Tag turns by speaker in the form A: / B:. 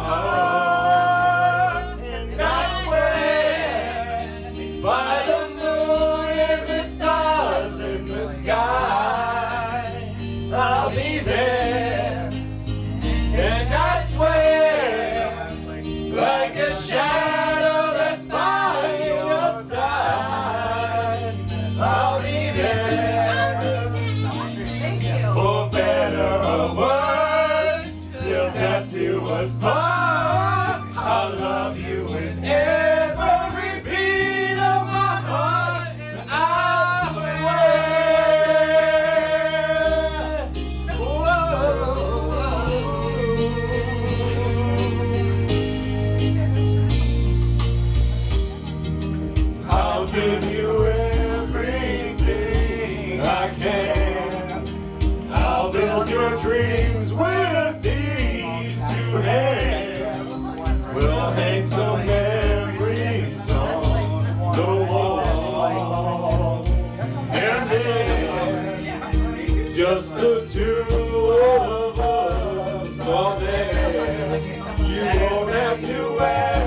A: Oh. tattoo was born. I love you with every beat of my heart. I swear. Whoa. I'll give you. We'll hang some memories on the wall, And then, just the two of us all day. You won't have to ask.